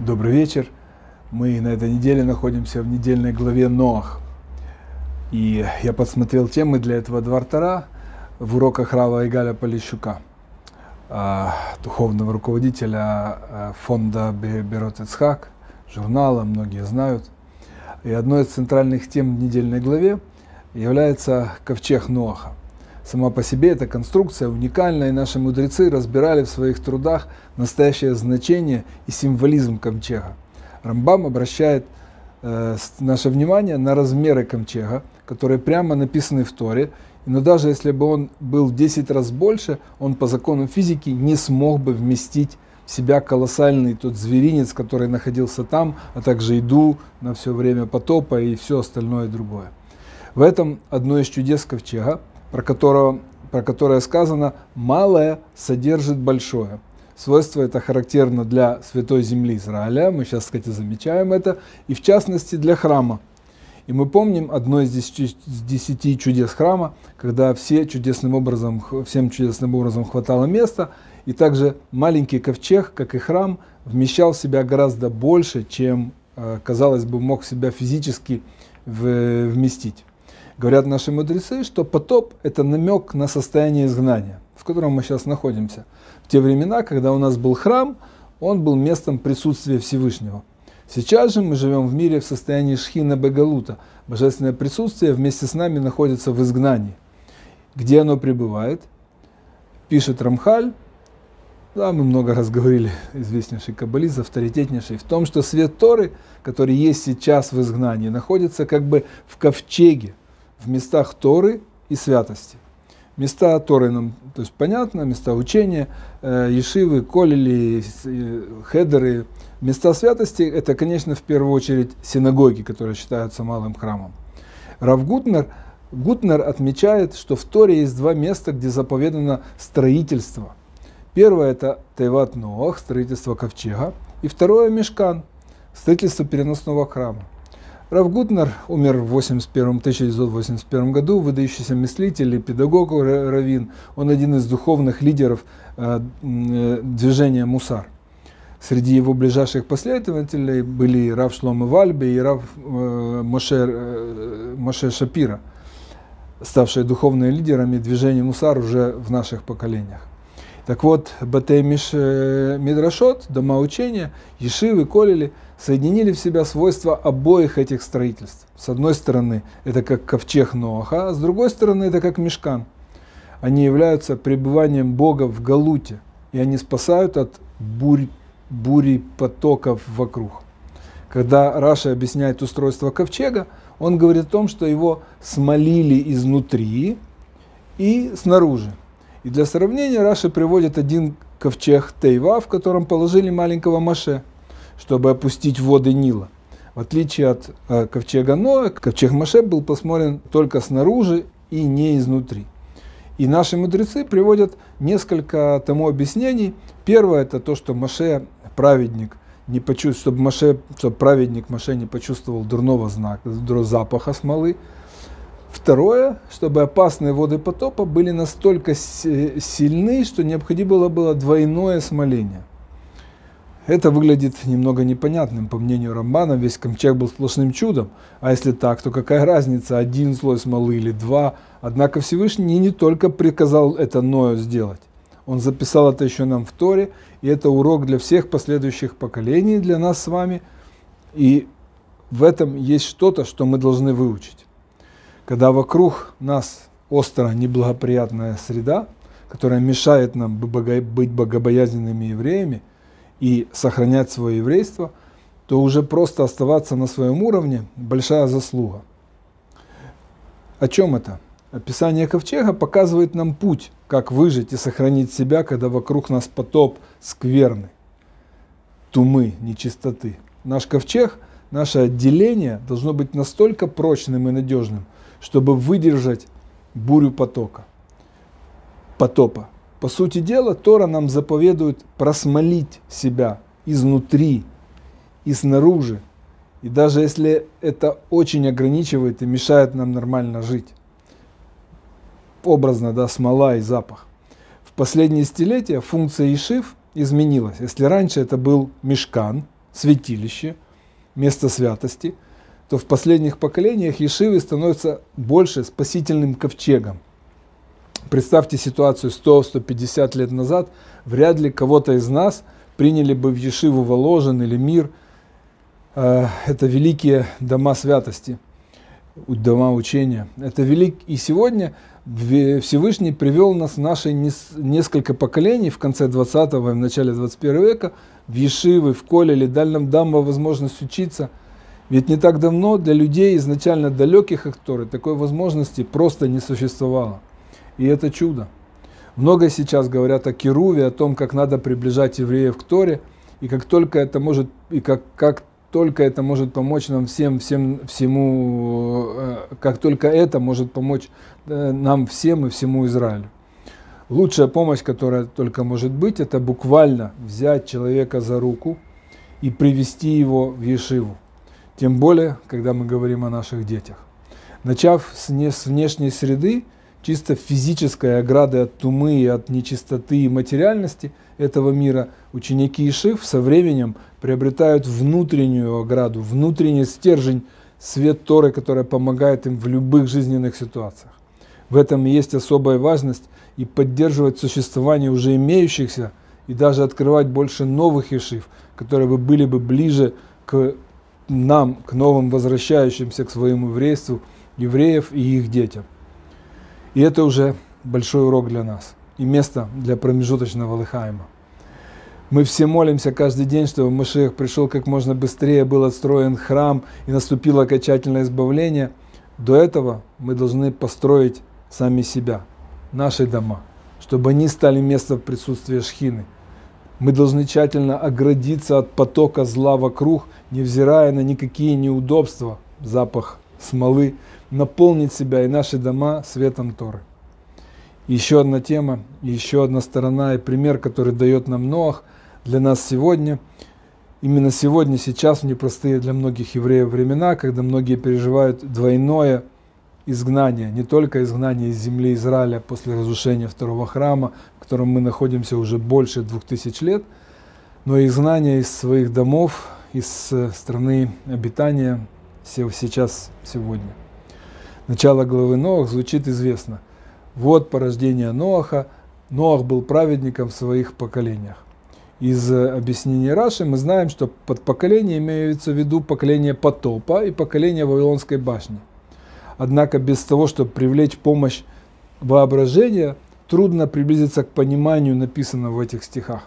Добрый вечер. Мы на этой неделе находимся в недельной главе Ноах. И я подсмотрел темы для этого двортара в уроках Рава Игаля Полищука, а, духовного руководителя а, фонда Берот Ицхак, журнала, многие знают. И одной из центральных тем в недельной главе является ковчег Ноаха. Сама по себе эта конструкция уникальна, и наши мудрецы разбирали в своих трудах настоящее значение и символизм ковчега. Рамбам обращает э, наше внимание на размеры ковчега, которые прямо написаны в Торе, но даже если бы он был в 10 раз больше, он по закону физики не смог бы вместить в себя колоссальный тот зверинец, который находился там, а также еду на все время потопа и все остальное другое. В этом одно из чудес ковчега – про, которого, про которое сказано «малое содержит большое». Свойство это характерно для Святой Земли Израиля, мы сейчас, кстати, замечаем это, и в частности для храма. И мы помним одно из десяти, чудес храма, когда все чудесным образом, всем чудесным образом хватало места, и также маленький ковчег, как и храм, вмещал в себя гораздо больше, чем, э, казалось бы, мог в себя физически вместить. Говорят наши мудрецы, что потоп – это намек на состояние изгнания, в котором мы сейчас находимся. В те времена, когда у нас был храм, он был местом присутствия Всевышнего. Сейчас же мы живем в мире в состоянии шхина бегалута. Божественное присутствие вместе с нами находится в изгнании. Где оно пребывает? Пишет Рамхаль, да, мы много раз говорили, известнейший каббалист, авторитетнейший, в том, что свет Торы, который есть сейчас в изгнании, находится как бы в ковчеге, в местах Торы и святости. Места Торы нам то есть понятно, места учения, э, ешивы, колели, э, хедеры. Места святости – это, конечно, в первую очередь синагоги, которые считаются малым храмом. Рав Гутнер, Гутнер отмечает, что в Торе есть два места, где заповедано строительство. Первое – это Тайват Ноах, строительство ковчега, и второе – Мешкан, строительство переносного храма. Рав Гутнер умер в 81, 1981 году, выдающийся мыслитель и педагог Равин. Он один из духовных лидеров э, э, движения Мусар. Среди его ближайших последователей были Рав Шлома Вальби и Рав э, Моше, Моше Шапира, ставшие духовными лидерами движения Мусар уже в наших поколениях. Так вот, Батей э, Мидрашот, дома учения, Ешивы, Колели соединили в себя свойства обоих этих строительств. С одной стороны, это как ковчег Ноаха, а с другой стороны, это как мешкан. Они являются пребыванием Бога в Галуте, и они спасают от бурь, бури потоков вокруг. Когда Раша объясняет устройство ковчега, он говорит о том, что его смолили изнутри и снаружи. И для сравнения Раши приводит один ковчег Тейва, в котором положили маленького Маше, чтобы опустить воды Нила. В отличие от э, ковчега Ноя, ковчег Маше был посмотрен только снаружи и не изнутри. И наши мудрецы приводят несколько тому объяснений. Первое это то, что Маше, праведник, не почувствовал, чтобы, Маше, чтобы праведник Маше не почувствовал дурного знака, запаха смолы. Второе, чтобы опасные воды потопа были настолько сильны, что необходимо было двойное смоление. Это выглядит немного непонятным, по мнению Рамбана, весь Камчак был сплошным чудом. А если так, то какая разница, один слой смолы или два? Однако Всевышний не только приказал это Ною сделать. Он записал это еще нам в Торе, и это урок для всех последующих поколений, для нас с вами. И в этом есть что-то, что мы должны выучить когда вокруг нас острая неблагоприятная среда, которая мешает нам быть богобоязненными евреями и сохранять свое еврейство, то уже просто оставаться на своем уровне – большая заслуга. О чем это? Описание ковчега показывает нам путь, как выжить и сохранить себя, когда вокруг нас потоп скверны, тумы, нечистоты. Наш ковчег, наше отделение должно быть настолько прочным и надежным – чтобы выдержать бурю потока, потопа. По сути дела, Тора нам заповедует просмолить себя изнутри и снаружи. И даже если это очень ограничивает и мешает нам нормально жить. Образно, да, смола и запах. В последние десятилетия функция Ишив изменилась. Если раньше это был мешкан, святилище, место святости, то в последних поколениях Ешивы становятся больше спасительным ковчегом. Представьте ситуацию 100-150 лет назад, вряд ли кого-то из нас приняли бы в Ешиву Воложен или Мир. Э, это великие дома святости, дома учения. Это велик... И сегодня Всевышний привел нас в наши несколько поколений в конце 20 и в начале 21 века в Ешивы, в Коле или дальнем дамбо возможность учиться. Ведь не так давно для людей изначально далеких от Торы такой возможности просто не существовало. И это чудо. Много сейчас говорят о Керуве, о том, как надо приближать евреев к Торе, и как только это может, и как, как только это может помочь нам всем, всем, всему, э, как только это может помочь э, нам всем и всему Израилю. Лучшая помощь, которая только может быть, это буквально взять человека за руку и привести его в Ешиву. Тем более, когда мы говорим о наших детях. Начав с внешней среды, чисто физической ограды от тумы и от нечистоты и материальности этого мира, ученики Ишив со временем приобретают внутреннюю ограду, внутренний стержень, свет Торы, который помогает им в любых жизненных ситуациях. В этом есть особая важность и поддерживать существование уже имеющихся и даже открывать больше новых ешив, которые бы были бы ближе к нам, к новым возвращающимся к своему еврейству, евреев и их детям. И это уже большой урок для нас и место для промежуточного лыхаема. Мы все молимся каждый день, чтобы Машех пришел как можно быстрее, был отстроен храм и наступило окончательное избавление. До этого мы должны построить сами себя, наши дома, чтобы они стали местом присутствия шхины. Мы должны тщательно оградиться от потока зла вокруг, невзирая на никакие неудобства, запах смолы, наполнить себя и наши дома светом Торы. Еще одна тема, еще одна сторона и пример, который дает нам Ноах для нас сегодня. Именно сегодня, сейчас, в непростые для многих евреев времена, когда многие переживают двойное изгнание, не только изгнание из земли Израиля после разрушения второго храма, в котором мы находимся уже больше двух тысяч лет, но и изгнание из своих домов, из страны обитания сейчас, сегодня. Начало главы Ноах звучит известно. Вот порождение Ноаха. Ноах был праведником в своих поколениях. Из объяснения Раши мы знаем, что под поколение имеется в виду поколение потопа и поколение Вавилонской башни. Однако без того, чтобы привлечь помощь воображения, трудно приблизиться к пониманию написанного в этих стихах.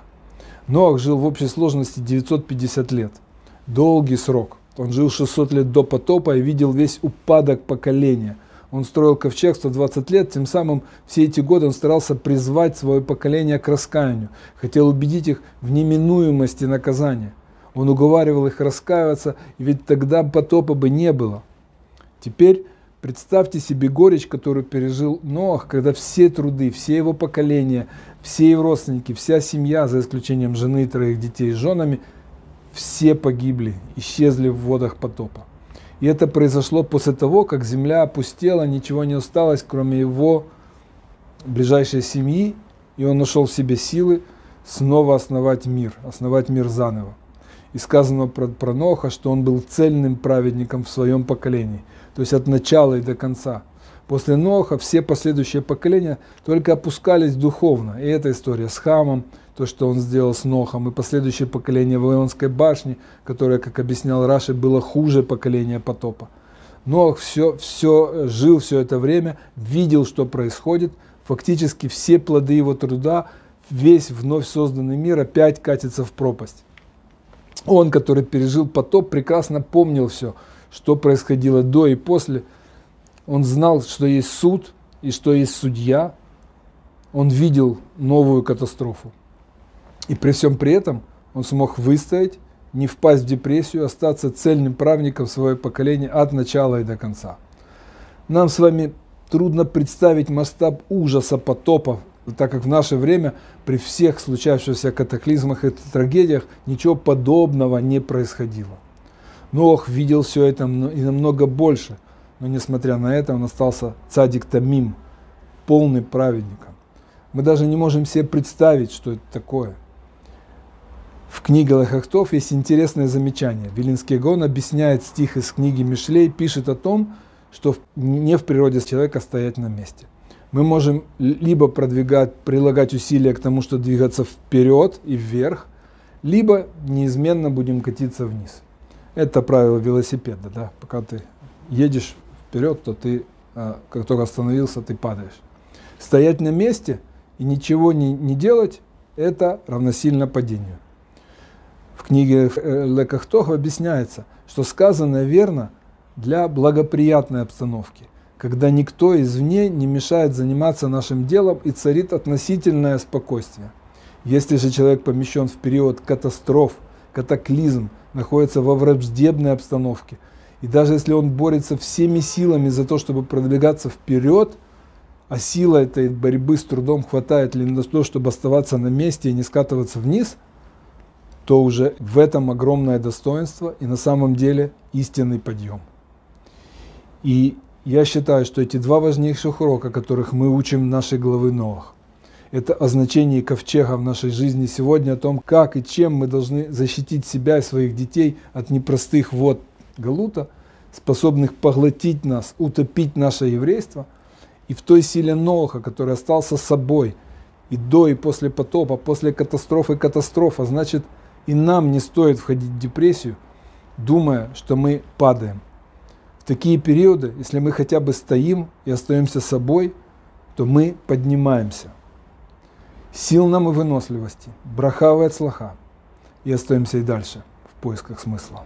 Ноах жил в общей сложности 950 лет. Долгий срок. Он жил 600 лет до потопа и видел весь упадок поколения. Он строил ковчег 120 лет, тем самым все эти годы он старался призвать свое поколение к раскаянию, хотел убедить их в неминуемости наказания. Он уговаривал их раскаиваться, ведь тогда потопа бы не было. Теперь представьте себе горечь, которую пережил Ноах, когда все труды, все его поколения, все его родственники, вся семья, за исключением жены и троих детей с женами – все погибли, исчезли в водах потопа. И это произошло после того, как земля опустела, ничего не осталось, кроме его ближайшей семьи, и он нашел в себе силы снова основать мир, основать мир заново. И сказано про, про Ноха, что он был цельным праведником в своем поколении, то есть от начала и до конца. После Ноха все последующие поколения только опускались духовно. И эта история с Хамом, то, что он сделал с Нохом, и последующее поколение Вавилонской башни, которое, как объяснял Раши, было хуже поколения потопа. Нох все, все, жил все это время, видел, что происходит, фактически все плоды его труда, весь вновь созданный мир опять катится в пропасть. Он, который пережил потоп, прекрасно помнил все, что происходило до и после. Он знал, что есть суд и что есть судья. Он видел новую катастрофу. И при всем при этом он смог выстоять, не впасть в депрессию, остаться цельным правником своего поколения от начала и до конца. Нам с вами трудно представить масштаб ужаса потопов, так как в наше время при всех случавшихся катаклизмах и трагедиях ничего подобного не происходило. Нох видел все это и намного больше, но несмотря на это он остался цадик Тамим, полный праведником. Мы даже не можем себе представить, что это такое. В книге Лехахтов есть интересное замечание. Вилинский Гон объясняет стих из книги Мишлей, пишет о том, что не в природе человека стоять на месте. Мы можем либо продвигать, прилагать усилия к тому, чтобы двигаться вперед и вверх, либо неизменно будем катиться вниз. Это правило велосипеда, да, пока ты едешь вперед, то ты, а, как только остановился, ты падаешь. Стоять на месте и ничего не, не делать, это равносильно падению. В книге э, Лекахтох объясняется, что сказанное верно для благоприятной обстановки, когда никто извне не мешает заниматься нашим делом и царит относительное спокойствие. Если же человек помещен в период катастроф, катаклизм, находится во враждебной обстановке, и даже если он борется всеми силами за то, чтобы продвигаться вперед, а сила этой борьбы с трудом хватает ли на то, чтобы оставаться на месте и не скатываться вниз, то уже в этом огромное достоинство и на самом деле истинный подъем. И я считаю, что эти два важнейших урока, которых мы учим нашей главы Ноах, это о значении ковчега в нашей жизни сегодня, о том, как и чем мы должны защитить себя и своих детей от непростых вод Галута, способных поглотить нас, утопить наше еврейство, и в той силе Ноха, который остался собой и до, и после потопа, после катастрофы катастрофа, значит, и нам не стоит входить в депрессию, думая, что мы падаем. Такие периоды, если мы хотя бы стоим и остаемся собой, то мы поднимаемся. Сил нам и выносливости, брахава и и остаемся и дальше в поисках смысла.